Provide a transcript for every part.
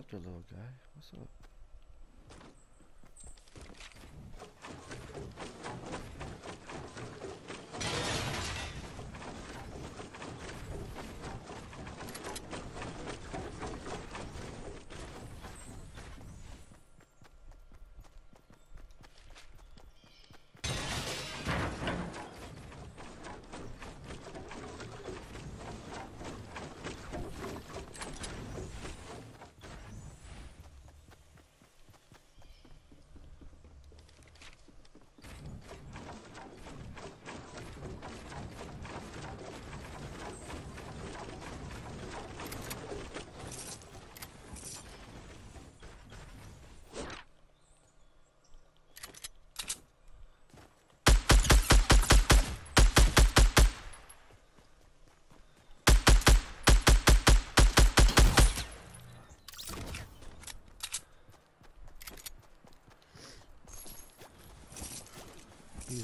Up, there, little guy? What's up?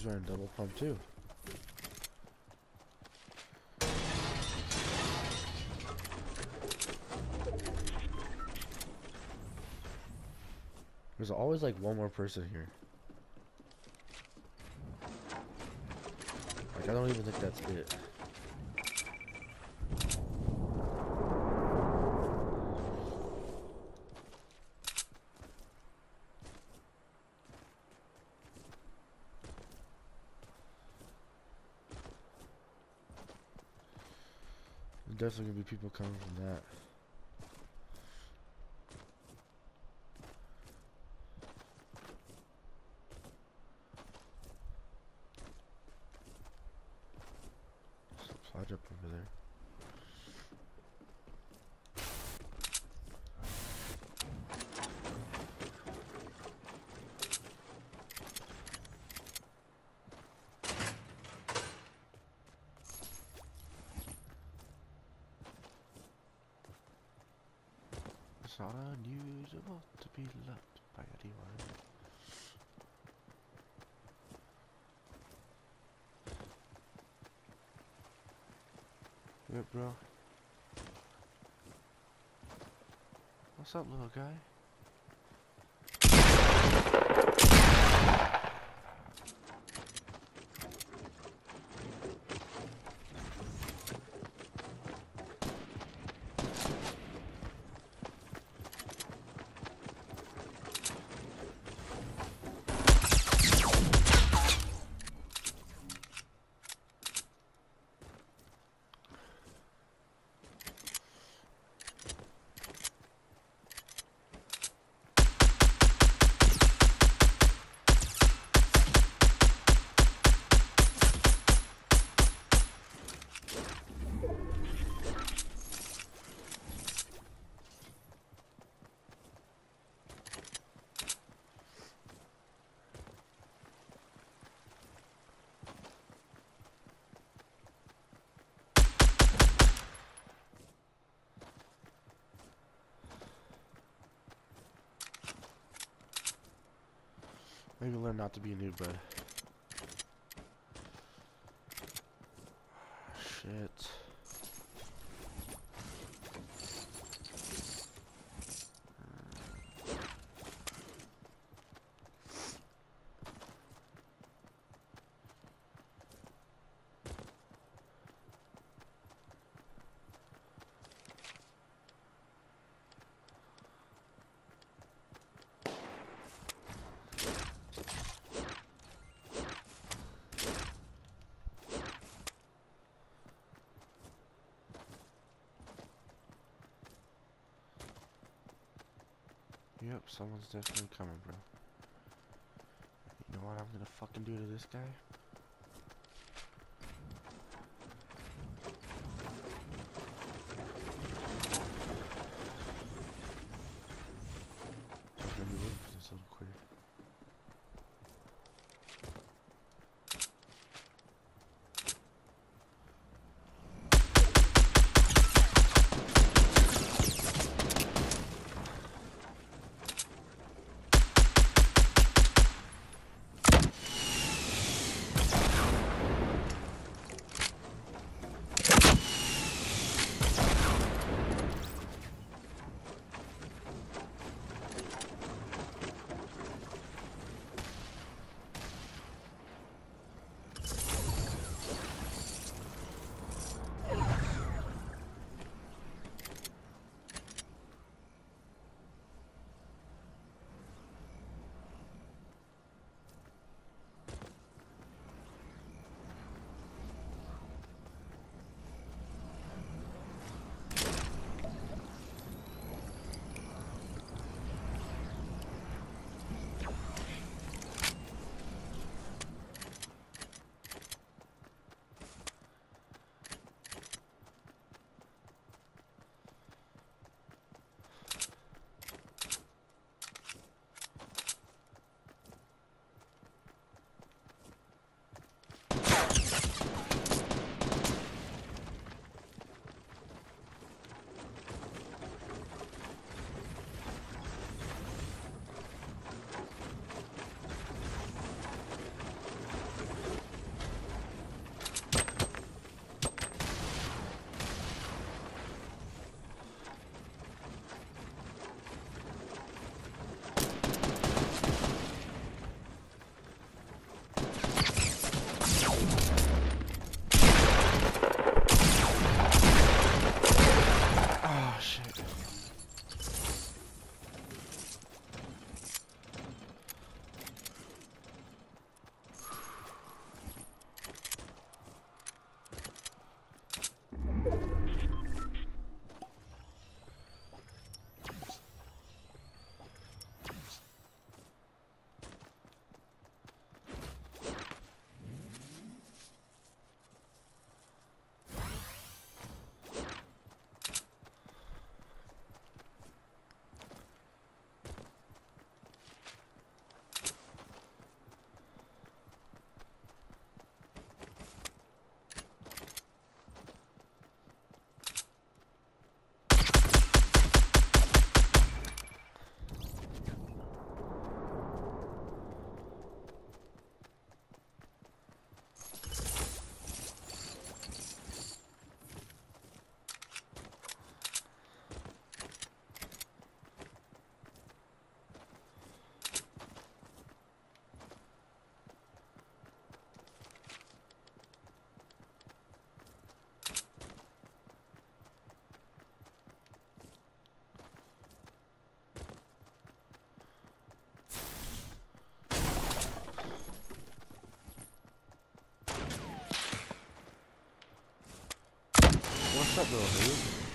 He's running double pump too. There's always like one more person here. Like I don't even think that's it. Definitely gonna be people coming from that. It's not unusual to be loved by anyone. Good, bro. What's up, little guy? Maybe learn not to be a noob, bud. Yep, someone's definitely coming, bro. You know what I'm gonna fucking do to this guy? What's up, little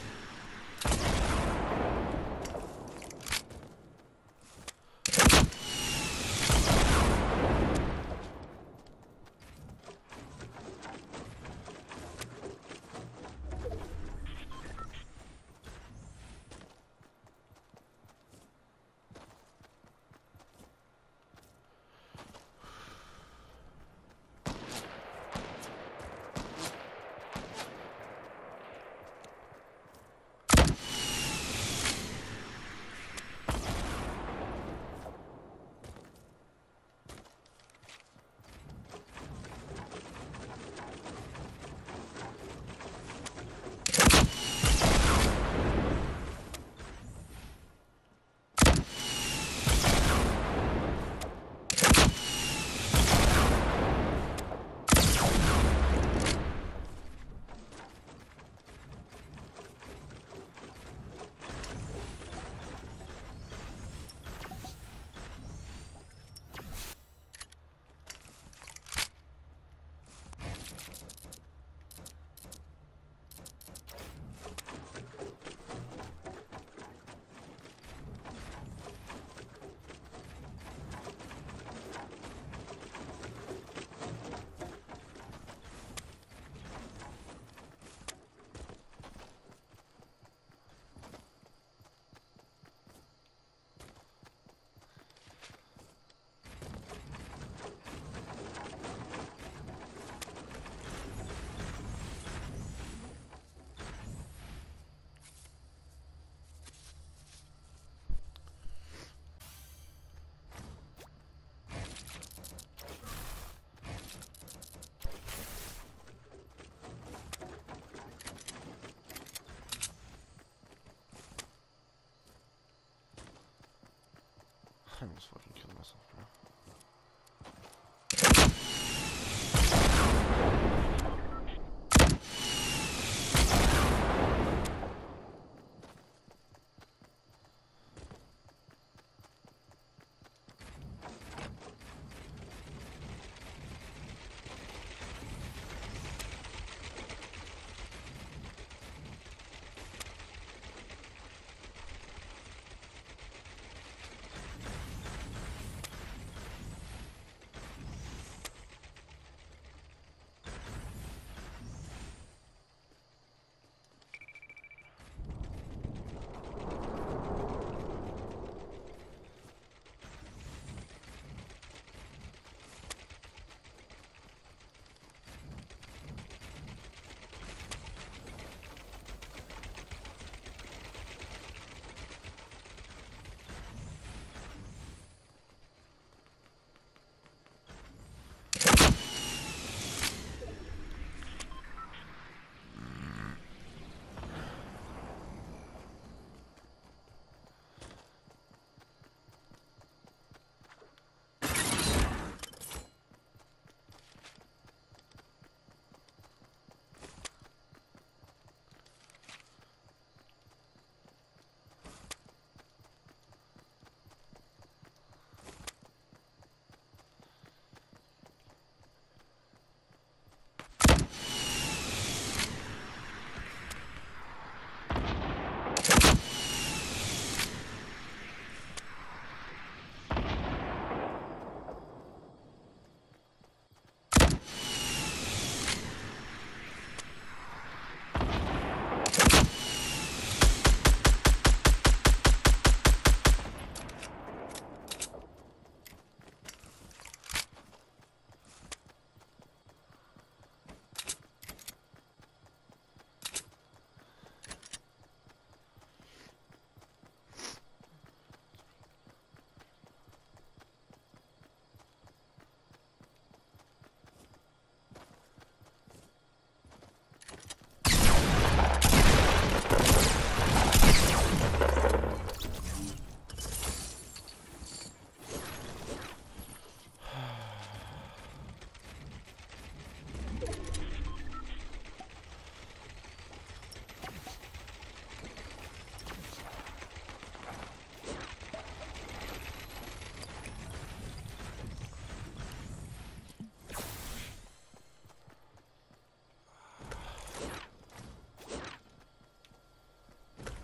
I almost fucking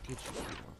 Get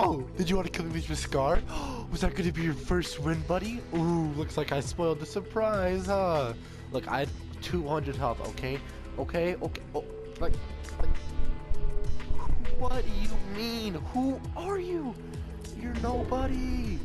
Oh, did you want to kill me with your scar? Was that going to be your first win, buddy? Ooh, looks like I spoiled the surprise, huh? Look, I had 200 health, okay? Okay, okay, oh, like, like, what do you mean? Who are you? You're nobody.